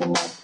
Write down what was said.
Open up,